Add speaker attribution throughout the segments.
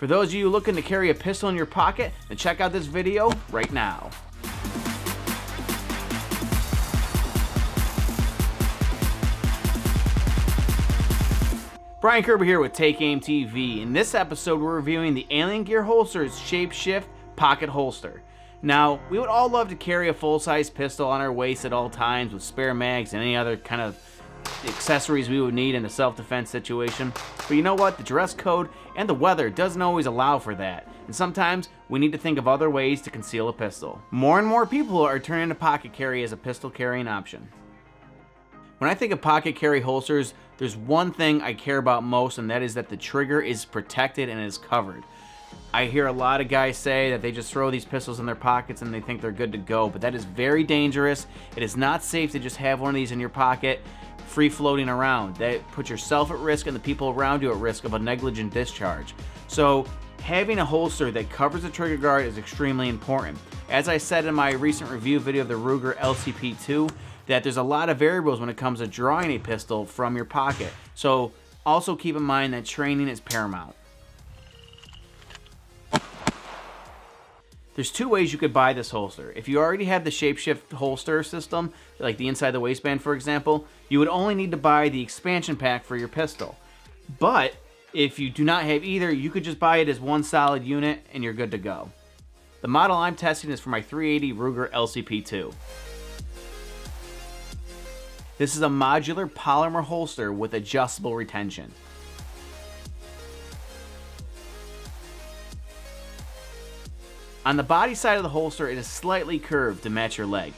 Speaker 1: For those of you looking to carry a pistol in your pocket, then check out this video right now. Brian Kirby here with Take Aim TV. In this episode, we're reviewing the Alien Gear Holster's Shapeshift Pocket Holster. Now, we would all love to carry a full-size pistol on our waist at all times with spare mags and any other kind of accessories we would need in a self-defense situation. But you know what? The dress code and the weather doesn't always allow for that. And sometimes we need to think of other ways to conceal a pistol. More and more people are turning to pocket carry as a pistol carrying option. When I think of pocket carry holsters, there's one thing I care about most, and that is that the trigger is protected and is covered. I hear a lot of guys say that they just throw these pistols in their pockets and they think they're good to go, but that is very dangerous. It is not safe to just have one of these in your pocket free floating around. That puts yourself at risk and the people around you at risk of a negligent discharge. So having a holster that covers the trigger guard is extremely important. As I said in my recent review video of the Ruger LCP2, that there's a lot of variables when it comes to drawing a pistol from your pocket. So also keep in mind that training is paramount. There's two ways you could buy this holster. If you already have the Shapeshift holster system, like the inside the waistband for example, you would only need to buy the expansion pack for your pistol. But if you do not have either, you could just buy it as one solid unit and you're good to go. The model I'm testing is for my 380 Ruger LCP2. This is a modular polymer holster with adjustable retention. On the body side of the holster, it is slightly curved to match your leg.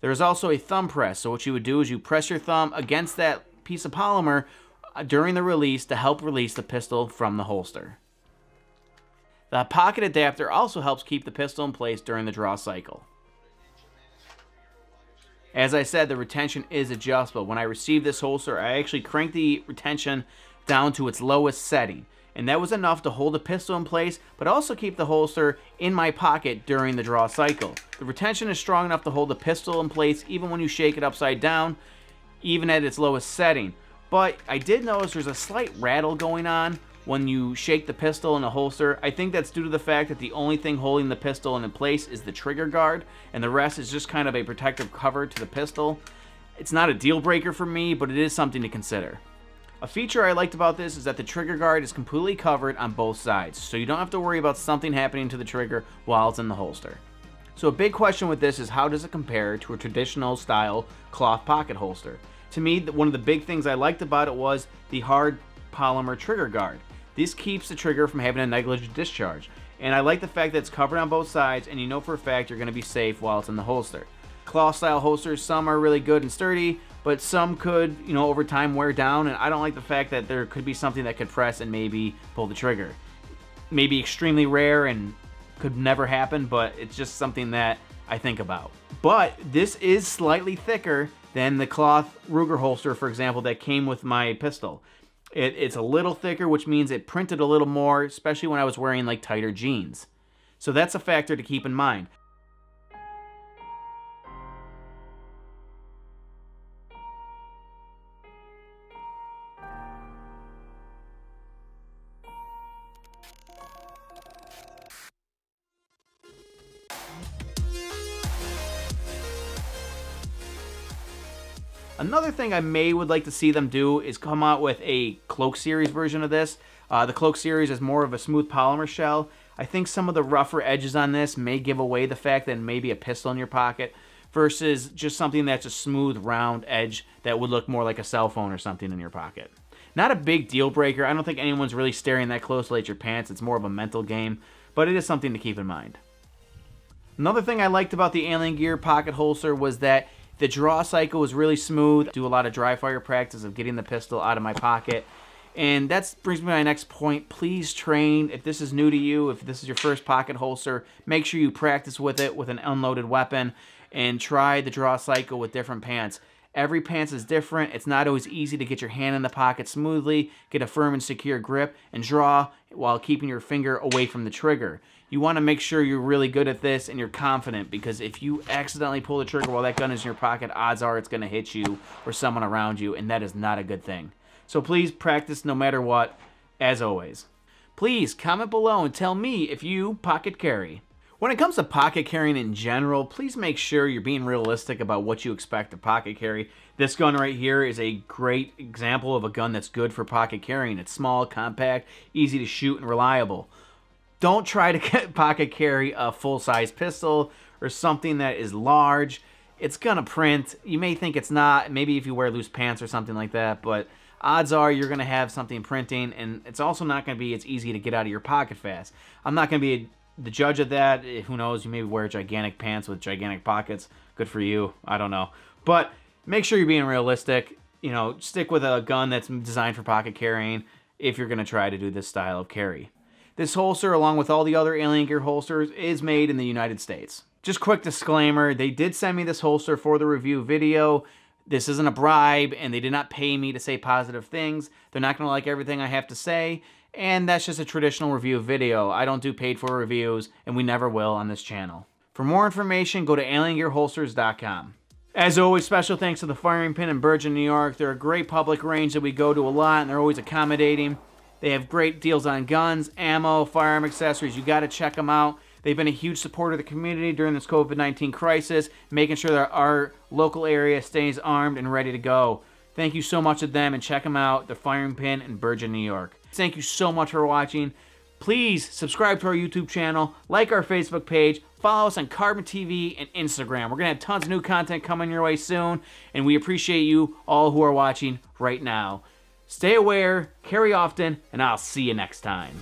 Speaker 1: There is also a thumb press, so what you would do is you press your thumb against that piece of polymer uh, during the release to help release the pistol from the holster. The pocket adapter also helps keep the pistol in place during the draw cycle. As I said, the retention is adjustable. When I received this holster, I actually cranked the retention down to its lowest setting. And that was enough to hold the pistol in place, but also keep the holster in my pocket during the draw cycle. The retention is strong enough to hold the pistol in place even when you shake it upside down, even at its lowest setting. But I did notice there's a slight rattle going on when you shake the pistol in the holster. I think that's due to the fact that the only thing holding the pistol in place is the trigger guard, and the rest is just kind of a protective cover to the pistol. It's not a deal breaker for me, but it is something to consider. A feature I liked about this is that the trigger guard is completely covered on both sides, so you don't have to worry about something happening to the trigger while it's in the holster. So a big question with this is how does it compare to a traditional style cloth pocket holster? To me, one of the big things I liked about it was the hard polymer trigger guard. This keeps the trigger from having a negligent discharge. And I like the fact that it's covered on both sides and you know for a fact you're going to be safe while it's in the holster. Cloth style holsters, some are really good and sturdy, but some could, you know, over time wear down. And I don't like the fact that there could be something that could press and maybe pull the trigger. Maybe extremely rare and could never happen, but it's just something that I think about. But this is slightly thicker than the cloth Ruger holster, for example, that came with my pistol. It, it's a little thicker, which means it printed a little more, especially when I was wearing like tighter jeans. So that's a factor to keep in mind. Another thing I may would like to see them do is come out with a Cloak Series version of this. Uh, the Cloak Series is more of a smooth polymer shell. I think some of the rougher edges on this may give away the fact that maybe a pistol in your pocket versus just something that's a smooth round edge that would look more like a cell phone or something in your pocket. Not a big deal breaker. I don't think anyone's really staring that closely at your pants. It's more of a mental game, but it is something to keep in mind. Another thing I liked about the Alien Gear pocket holster was that the draw cycle was really smooth. Do a lot of dry fire practice of getting the pistol out of my pocket. And that brings me to my next point. Please train. If this is new to you, if this is your first pocket holster, make sure you practice with it with an unloaded weapon and try the draw cycle with different pants. Every pants is different. It's not always easy to get your hand in the pocket smoothly, get a firm and secure grip, and draw while keeping your finger away from the trigger. You want to make sure you're really good at this and you're confident because if you accidentally pull the trigger while that gun is in your pocket, odds are it's going to hit you or someone around you, and that is not a good thing. So please practice no matter what, as always. Please comment below and tell me if you pocket carry. When it comes to pocket carrying in general, please make sure you're being realistic about what you expect to pocket carry. This gun right here is a great example of a gun that's good for pocket carrying. It's small, compact, easy to shoot, and reliable. Don't try to pocket carry a full-size pistol or something that is large. It's gonna print. You may think it's not, maybe if you wear loose pants or something like that, but odds are you're gonna have something printing, and it's also not gonna be as easy to get out of your pocket fast. I'm not gonna be the judge of that. Eh, who knows? You may wear gigantic pants with gigantic pockets. Good for you. I don't know. But make sure you're being realistic. You know, stick with a gun that's designed for pocket carrying if you're to try to do this style of carry. This holster, along with all the other Alien Gear holsters, is made in the United States. Just quick disclaimer, they did send me this holster for the review video. This isn't a bribe, and they did not pay me to say positive things. They're not going to like everything I have to say, and that's just a traditional review video. I don't do paid for reviews, and we never will on this channel. For more information, go to aliengearholsters.com. As always, special thanks to the Firing Pin in Bergen, New York. They're a great public range that we go to a lot, and they're always accommodating. They have great deals on guns, ammo, firearm accessories. You got to check them out. They've been a huge supporter of the community during this COVID-19 crisis, making sure that our local area stays armed and ready to go. Thank you so much to them, and check them out, the Firing Pin in Bergen, New York. Thank you so much for watching. Please subscribe to our YouTube channel, like our Facebook page, follow us on Carbon TV and Instagram. We're going to have tons of new content coming your way soon, and we appreciate you all who are watching right now. Stay aware, carry often, and I'll see you next time.